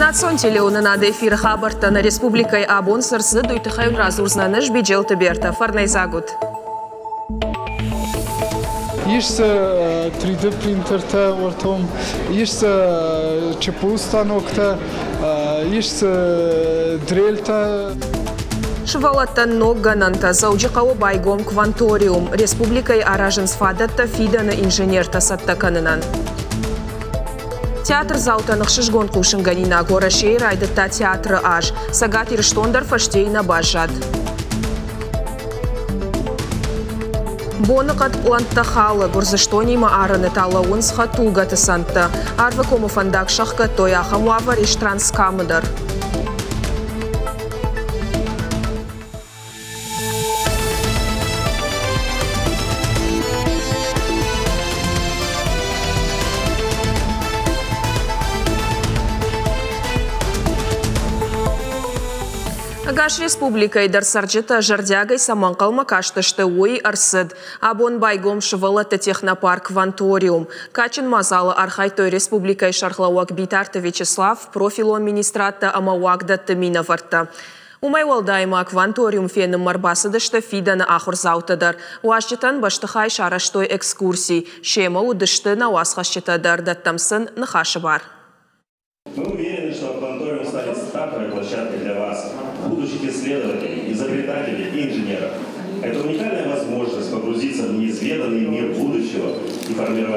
Национ телеунына эфир хабартаны республикай абон сырсы дуйтыхайын разурзнаныш бежелті берті. Фарнай загуд. Есть 3D принтерта ортом, есть ЧПУ станокта, есть дрельта. Шывалаттан ноггананта заужиқауы байгом кванториум республикай аражын сфадатта фиданы инженерта саттаканынан. Театр заутанық шыжгон қушынганина гора шейр айдытта театры аж. Сагат ирштондар фаштейна бажад. Боны қат плантта халы гурзыштонима арыны талауын схатулга тысантты. Арвы кому фандак шаққа тоя хамуавар иштранскамыдар. Гаш республикай дарсарджыта жардягай саманқалма каштышты ой арсыд. Абон байгом шывалаты технопарк Ванториум. Качин мазалы архайтой республикай шархлауак битарты Вячеслав профилон министратта амауагда тымина варта. Умай валдайма акванториум фенім марбасыдышты фиданы ахыр заутыдар. Уашчытан баштыхай шараштой экскурсий. Шема удышты на даттамсын нахашы бар.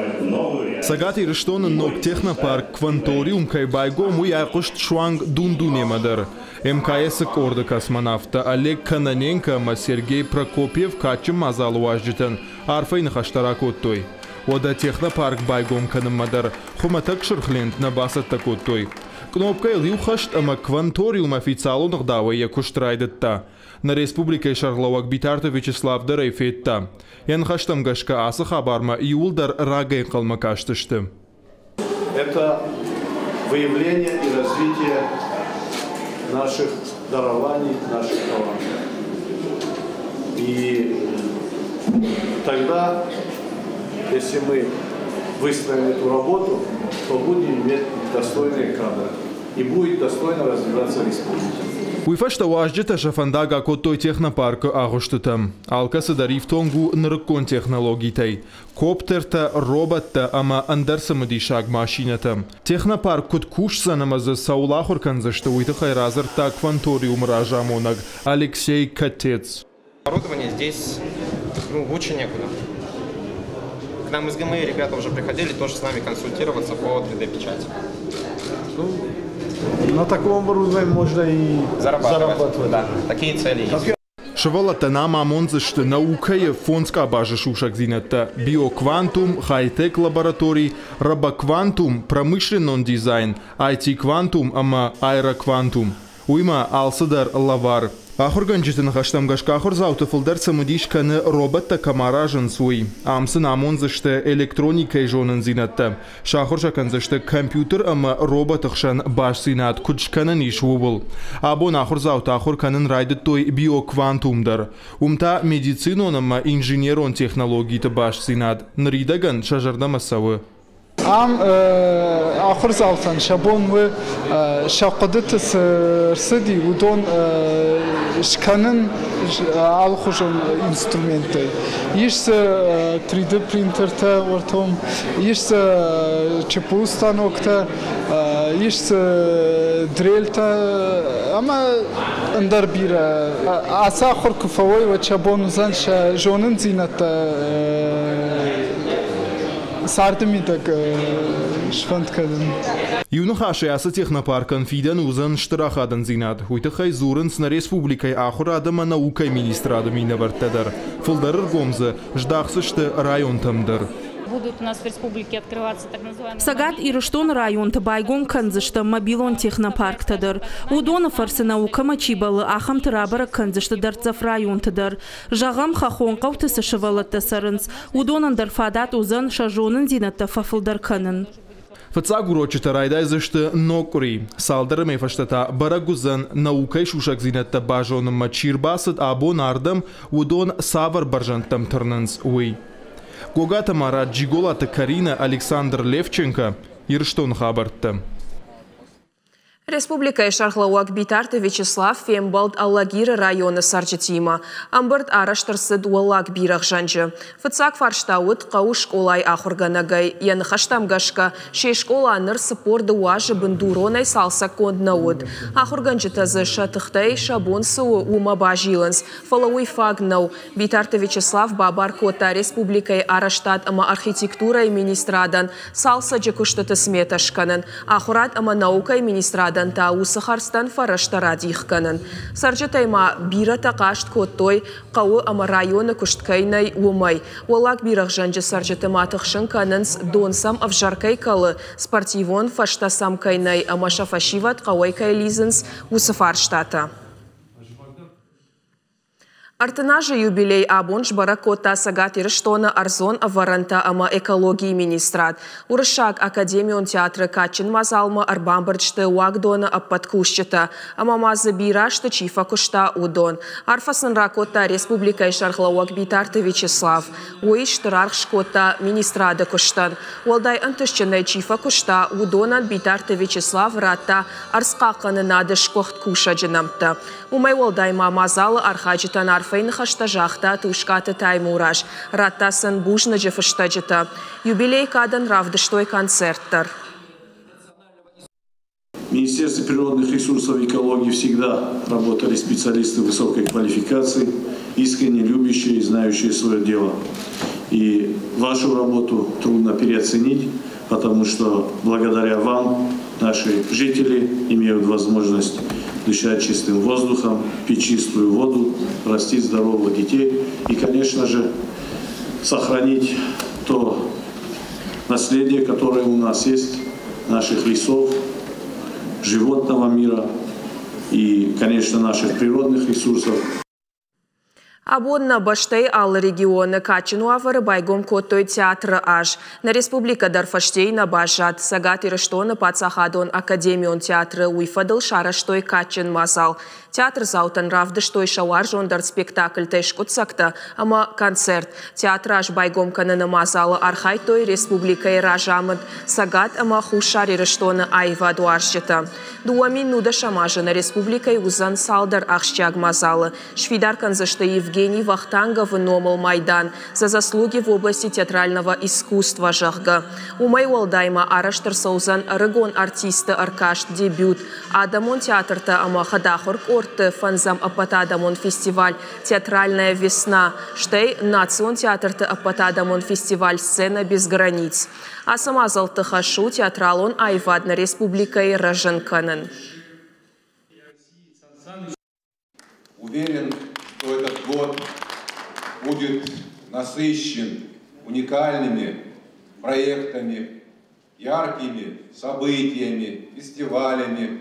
И формировать новую реальность. Сагат ирштон нок технопарк кванториум кай байго му яқушт шуанг дундунемадыр. МКС корды космонавта Олег Каноненко ма Сергей Прокопьев качым мазал уажжитын. Арфайн хаштарак оттой. Ода технопарк байгом канымадар. Хуматак шырхлент на басат такоттой. Кнопка ил хашт ама кванториум официалу дава я куштрайдытта. На республика Шарлауак битарты Вячеслав Дарай фетта. Ян хаштам гашка асы хабарма иулдар рагай калма каштышты. Это выявление и развитие наших дарований, наших талантов. И тогда, если мы выстроим эту работу, то будем иметь достойные кадры и будет достойно развиваться республика. Уйфашта уажджета шафандага коттой технопарк агуштытым. Алкасы да рифтонгу нырыккон технологитай. Коптерта, роботта, ама андерсамыди шаг машинатым. Технопарк кут куш санамазы саулахур канзышты уйты хайразыр та кванториум ражамонаг Алексей Котец. Оборудование здесь ну, лучше некуда. К нам из ГМИ ребята уже приходили тоже с нами консультироваться по 3D-печати. Ну, на таком оборудовании можно и Зарабатывать. зарабатывать. Да, такие цели есть. Шывалата нама монзышты наукае фонска бажы шушак зинатта. Биоквантум, хай-тек лабораторий, рабоквантум, промышленный дизайн, IT-квантум, ама аэроквантум. Уйма алсыдар лавар. Ахурган житын хаштамгашка ахур зауты фылдар цымыдиш каны роботта камаражын суй. Амсын амонзышты электроника жонын зинатты. Шахур шаканзышты компьютер ама робот ықшан баш зинат күчканын иш убыл. Абон ахур зауты ахур канын райды той биоквантумдар. Умта медицинон ама инженерон технологийты баш зинат. Нридаган шажарда масавы. Ам ахыр залтан шабон вы шақыдыты сырсыди удон шканын алхужон инструменты. Есть 3D принтерта ортом, есть ЧПУ станокта, есть дрельта, ама андар бира. Аса хор куфавой ва чабон узан ша зината сардыми так швант кадын. Юны технопаркан фиден узан штырахадан зинад. Хуйты хай зурынс на республикай ахур адама наукай министрадами навартадар. Фылдарыр гомзы, ждахсышты район тамдар. Будут у нас в республике открываться так называемые... Сагат Ирыштон район байгон канзышты мобилон технопарктадыр. Удона фарсы наука мачибалы ахам тырабара канзышты дарцав районтадыр. Жағам хахон қаутысы шывалатты сарынс. Удонандар фадат узан шажонын зинатта фафылдар канын. Фацагурочита райдайзышты нокури. Салдары мефаштата барагузан наукай шушак зинатта бажоным мачирбасыд абон ардам удон савар баржантам тырнынс уй. Гогата Марат Джиголата Карина Александр Левченко Ирштон хабартты. Республика Шархлауак Битарты Вячеслав Фембалд Аллагир районы Сарджетима. Амбырт араштырсыд уаллак бирах жанжы. Фыцак фарштауыт қау школай ахурганагай. Яны хаштамгашка ше школаныр спорды уажы бындуронай салса конднауыд. Ахурганжы тазы шатыхтай шабон суы ума бажиланс. Фалауи фагнау. Битарты Вячеслав Бабар Кота Республикай араштат ама архитектура и министрадан салса джекуштаты сметашканын. Ахурат ама наука и министрадан адан та усахарстан фараштара дихканын. Саржытайма бира тақашт коттой қауы ама районы күшткайнай умай. Олак бирах жанжы саржытыма тықшын канынс донсам авжаркай калы спортивон фаштасам кайнай ама шафашиват қауай кайлизынс усафарштата. Артына же юбилей абунш баракота сагат ирыштона арзон аваранта ама экологии министрат. Урышак академион театры качын мазалма арбамбырчты уагдона аппаткушчыта. Ама мазы бирашты чифа кушта удон. Арфасын ракота республика ишархлауак битарты Вячеслав. Уиш тырарх шкота министрада куштан. Уалдай антышчынай чифа кушта удонан битарты Вячеслав рата арскақаны нады шкохт куша джинамта. Умай уалдай мазалы архаджитан арфейн хашта жахта тушката таймураш. Раттасын бужна джефыштаджита. Юбилей кадан равдыштой концерттар. В Министерстве природных ресурсов и экологии всегда работали специалисты высокой квалификации, искренне любящие и знающие свое дело. И вашу работу трудно переоценить, потому что благодаря вам наши жители имеют возможность дышать чистым воздухом, пить чистую воду, растить здоровых детей и, конечно же, сохранить то наследие, которое у нас есть, наших лесов, животного мира и, конечно, наших природных ресурсов. Абонна баштай ал регионы качыну авары байгом коттой театры аж. На республика дарфаштей на бажат. Сагат ирыштоны пацахадон академион театры уйфадыл шараштой качын мазал. Театр заутан равдыштой шауар жондар спектакль тайшкутсакта, ама концерт. Театр аж байгом каныны мазалы архай той республика ражамыд. Сагат ама хушар ирыштоны айва дуаршыта. Дуамин нуда республика узан салдар ахщаг мазалы. Швидар канзышты Евгений Вахтангов номал Майдан за заслуги в области театрального искусства жахга. Умай уалдайма араштыр саузан рыгон артисты аркашт дебют. Адамон театрта ама хадахор спорт фанзам апатадамон фестиваль «Театральная весна». Штей национ театрты апатадамон фестиваль «Сцена без границ». А сама залтыхашу театралон айвадна республикой Роженканен. Уверен, год будет насыщен уникальными проектами, яркими событиями, фестивалями,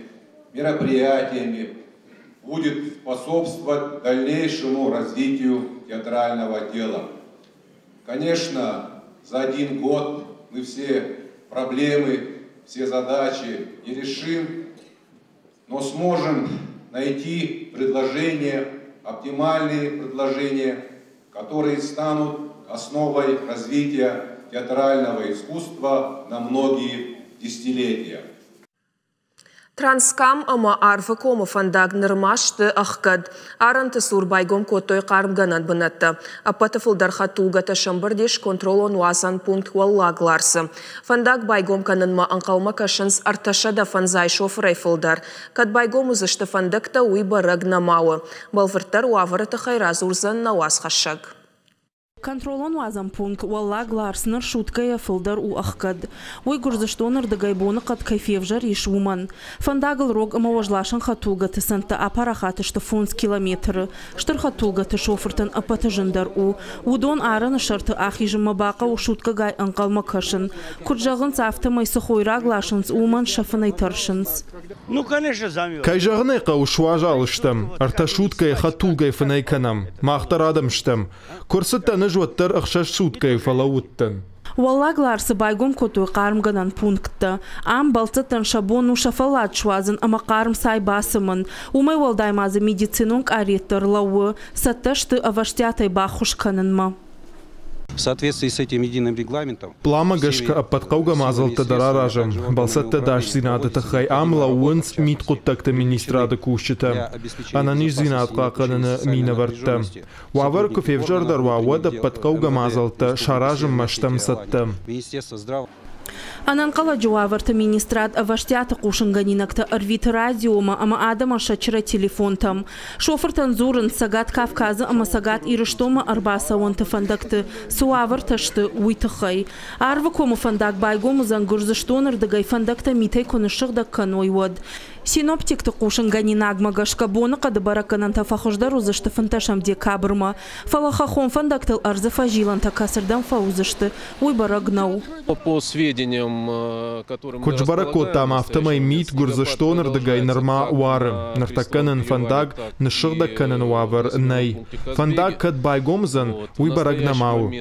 мероприятиями, будет способствовать дальнейшему развитию театрального дела. Конечно, за один год мы все проблемы, все задачи не решим, но сможем найти предложения, оптимальные предложения, которые станут основой развития театрального искусства на многие десятилетия. Транскам ама арфы комы фандаг нырмашты ахкад. Аранты сур байгом котой қарымганан бынатты. Апаты фылдар хатуга ташамбырдеш контролон уасан пункт уаллагларсы. Фандаг байгом канынма анқалма кашынс арташа да фанзай шофрай фылдар. Кад байгом узышты фандакта уй бараг намауы. Балвыртар уавырыты хайраз урзан науас хашаг. Контролон вазам пункт валла гларснер шуткая фылдар у ахкад. Ой гурзыштоныр дагайбоны кат кайфевжар ишуман. Фандагыл рог амаважлашын хатуга тысанта апарахаты что фунс километры. Штыр хатуга ты апатыжындар у. Удон араны шарты ахижы мабака у шутка гай анкал макашын. Курджагын цафты майсы хойра глашынс уман шафынай таршынс. Ну, конечно, замёр. Кайжағыны қауышуа жалыштым. Арта шуткай хатулгай фынайканам. Мақтар адамштым. Көрсіттаны жуаттар ықшаш суткай фалауыттын. Валлагларсы байгом котуй қарымганан пунктты. Ам балтытын шабону шафалат шуазын ама қарым сай басымын. Умай В соответствии с этим единым регламентом... Плама гашка аппатқауга мазалта дараражам. Балсатта даш зинадата хай амла уынц мит қуттакта министрада кушчита. Ананиш зинад қақанына мина вартта. Вавар куфевжардар вавада аппатқауга мазалта шаражам маштам сатта. Министерство здраво... Ананқала жуаварты министрат ваштята қушынганинакта арвит радиома ама адама шачыра телефонтам. Шофыртан зурын сагат Кавказы ама сагат ирыштома арбаса онты фандакты суаварташты уйтықай. Арвы кому фандак байгому зангурзыштоныр дагай фандакта митей конышық каной вод. Синоптикті қушынғани нагмагашка боны қады бараканан тафахыждар узышты фанташам декабрма. Фалахахон фандактыл арзы фажилан такасырдан фаузышты. Уй барагнау. По сведениям, э, которым Кучбаракот там автомай мит гурзыштоныр дагай нарма уары. Нартаканын фандак нышырда канын уавар най. Фандак кад байгомзан уй барагнамау.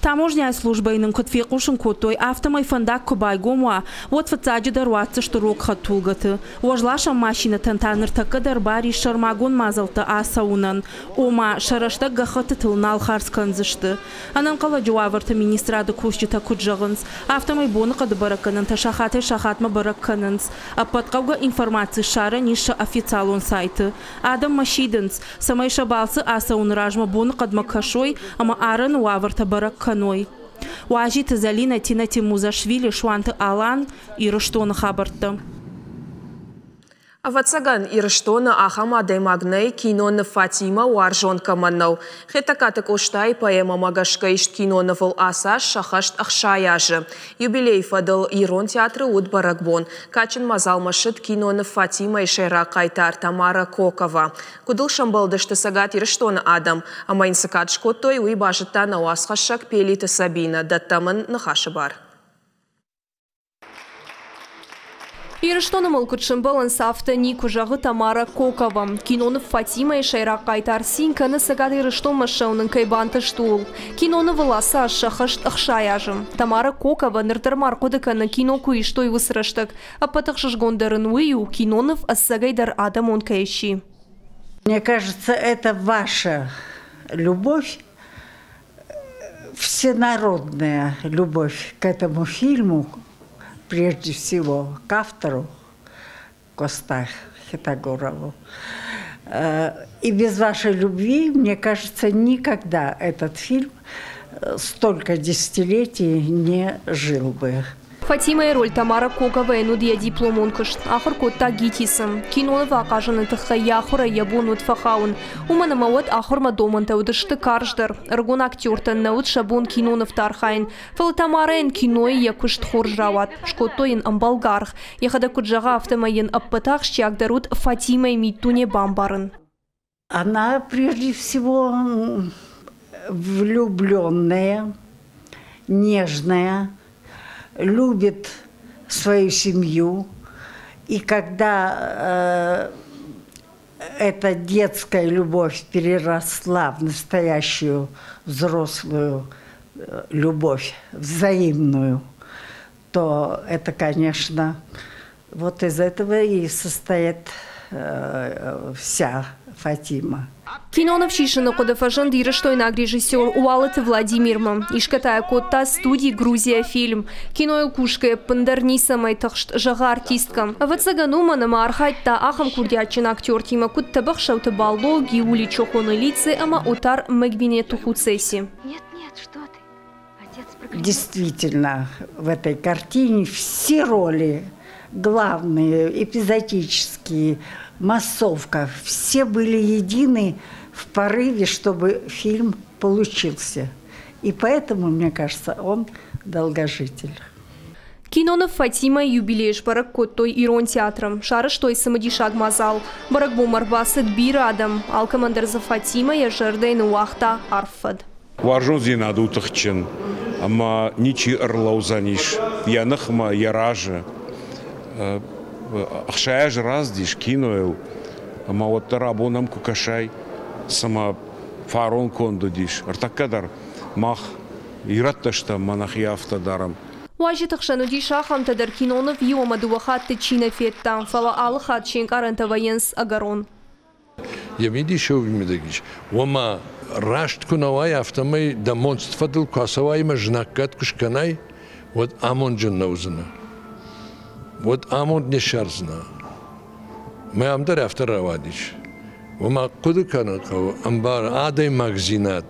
Таможняя служба инын кутфи қушын котой автомай фандак кубайгомуа. Вот фацаджи даруатсы штурок хату тулгаты. Ожлаша машина тантаныр такыдар бари шармагун мазалты асаунан. Ома шарашта гахаты тылнал харсканзышты. Анан кала жуаварты министрады кушчита куджағынс. Автомай боны қады бараканын ташахаты шахатма бараканынс. Аппатқауға информация шара ниша официалон сайты. Адам машидынс. Самай шабалсы асаун ражма боны қадма кашой, ама арын уаварта бараканой. Уажиты Залина Тина Тимузашвили шуанты Алан и Руштоны хабарты. Авацаган ирыштоны ахама даймагнай киноны Фатима уаржон каманнау. Хетакаты коштай поэма магашкайшт киноны выл асаш шахашт ахшаяжы. Юбилей фадыл Ирон театры уд барагбон. Качын мазалмашыт киноны Фатима и шайра кайтар Тамара Кокова. Кудыл шамбалдышты сагат ирыштоны адам. Амайн сакат шкоттой уй бажытта науасхашак пелиты Сабина. Даттамын нахашы бар. Ирыштоны мылкытшын балын сафты Нику жағы Тамара Кокова. Киноны Фатима и Шайрақ қайтар синканы сагат ирыштон машауның кайбанты штул. Киноны выласа шахышт ықшаяжым. Тамара Кокова ныртырмар қодыканы кино куиштой высырыштык. Апатық шышгондарын уйу кинонов ассагайдар адам он кайши. Мне кажется, это ваша любовь, всенародная любовь к этому фильму, прежде всего к автору Коста Хитогорову. И без вашей любви, мне кажется, никогда этот фильм столько десятилетий не жил бы. Фатима роль Тамара Кокова энудия дипломон кышт. Ахыр котта гитисым. Киноны вақажыны тыққа яхыра ябон утфахаун. Уманы мауат ахыр мадоман тәудышты карждыр. Ргон актертын наут шабон кинонов тархайн. Фал Тамарен кинои якушт хоржрават. Шкотойын амбалгарх. Яхада куджага автомайын аппатах щагдарут Фатима митуне бамбарын. Она прежде всего влюбленная, нежная, любит свою семью. И когда э, эта детская любовь переросла в настоящую взрослую э, любовь, взаимную, то это, конечно, вот из этого и состоит э, вся Фатима. Кинонов шишины қодыфажын дирыштойнак режиссер Уалыты Владимирма. Ишкатая котта студии Грузия фильм. Киною кушка пындар нисамай тахшт жага артистка. Вацагану манама архайтта ахам курдячын актер тима кут табах шауты балло гиули чохоны лице ама отар мэгбине тухуцеси. Нет, нет, что ты? Действительно, в этой картине все роли главные, эпизодические, массовка, все были едины в порыве, чтобы фильм получился. И поэтому, мне кажется, он долгожитель. Кинонов Фатима юбилейш барак коттой ирон театром. Шарыш той самодишаг мазал. Барак бумар басыт бир адам. Ал командир за Фатима я жердейн уахта арфад. Варжон зина дутахчен. Ама ничи ырлаузаниш. Янахма яражы. ақшая жыраз дейш киноел ама оттар абонам кукашай сама фарон конду дейш ыртаккадар мах иратташта манахи автодарам Уажи тықшану ди шахам тадар киноны виома дуахатты чина феттан фала алхат шенкаранта военс агарон. Я види шо вимедагиш. Уама рашт кунавай автомай да монстфадыл касавай ма жнаккат кушканай вот амон джаннаузына. вот амуд не шарзна. Мы амда рафта равадиш. Ва ма куду канакав амбар адай магзинат.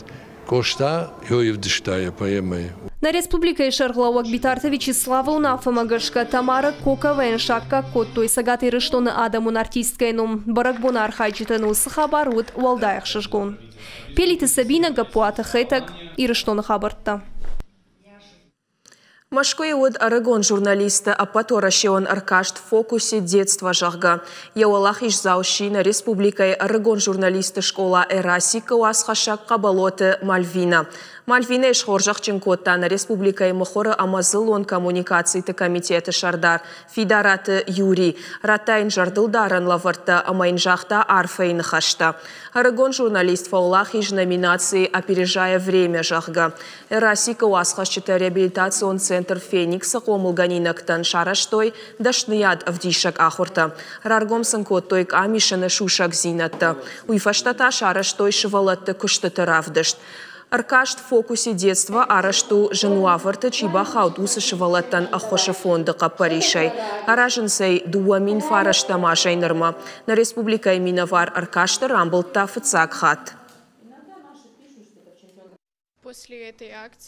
Кошта ёевдиштая паемая на республикаи шарғлауак битартовичи слава унафамагашка тамара коковен шакка коттой сагати рыштоны адамун артисткайнум баракбонар хайчитанус хабарут валдаях шишгун пелити сабина гапуата хетак и рыштоны хабартта. Машкой уд Арагон журналиста Апатора Шеон Аркашт фокусе детства жахга. Еуалах иш заушина республикой Арагон журналиста школа Эрасика уасхашак Кабалоте Мальвина. Мальвина еш хоржақчын коттан республикай мұхоры амазылон коммуникацийты комитеті шардар. Фидараты Юрий. Ратайн жардылдарын лавырты амайын жақта арфайны хашта. Арагон журналист фаулах иж номинации «Опережая время» жахга. Эрасика уасхашчыты реабилитацион центр Феникса қомылганинактан шараштой дашныяд авдишак ахурта. Раргомсын коттойк амишыны шушак зинатты. Уйфаштата шараштой шывалатты күштіті равдышт. Аркашт фокусе детства арашту женуаварта чиба хаудуса шевалаттан ахоша фонды капаришай. Аражынсай дуамин фарашта машай нырма. На республика миновар Аркашта рамбл тафыцак хат.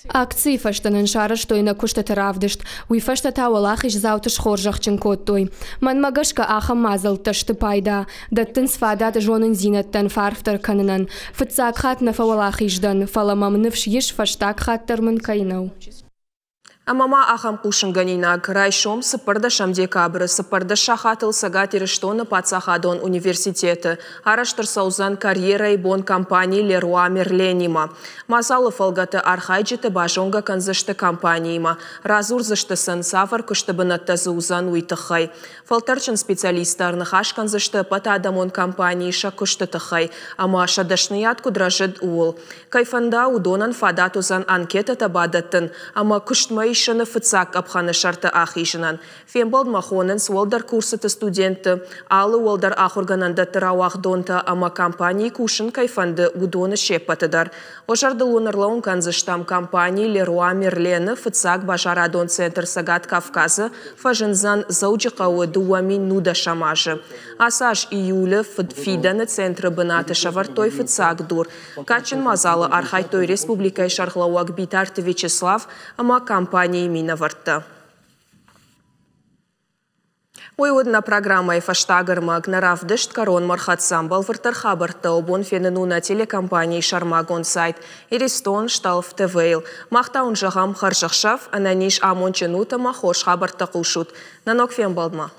Акции. Фаштанын шарыш тойна куштата равдышт, уй фаштата валахиш заутыш хоржахчын коттой. Ман магашка аха мазал ташты пайда, даттын сфадат жонын зинаттан фарфтар канынан, фыцак хат на фавалахишдан, фаламам нывш еш фаштак хаттармын кайнау. Амама ахам кушынганинак райшом сыпырдашам декабры сыпырдаша хатыл сагатиры штоны пацахадон университеты. Араштыр саузан карьера и бон компании Леруа Мерленима. Мазалы фалгаты архайджиты бажонга канзышты компанияма. Разурзышты сын сафар күштібінатты зузан уйтықай. Фалтарчын специалисттарны хаш канзышты пата адамон компании ша күшті тықай. Ама шадашныят кудражыд уыл. Кайфанда удонан фадатузан анкета табадаттын. Ама күштмай Ишаны фыцак апханы шарты ахишынан. Фембалд махонын сволдар курсыты студенты, алы уолдар ахургананда тырауақ донта ама компании кушын кайфанды удоны шепатыдар. Ошарды лунарлаун канзыштам компании Леруа Мерлены фыцак бажарадон центр Сагат Кавказы фажынзан заучықауы дуамин нуда шамажы. Асаш июля фиданы центры бынаты шавартой фыцак дур. Качын мазалы Архайтой республикай шархлауак битарты Вячеслав ама компания компании Миноварта. Ойудна программа фаштагырмак наравдышт корон мархатсам балвыртар хабарта обон фененуна телекомпании Шармагон сайт Иристон шталф ТВЛ. Мақтаун жағам харжақшав, ананиш амонченута махош хабарта құлшут. Нанок фен балма.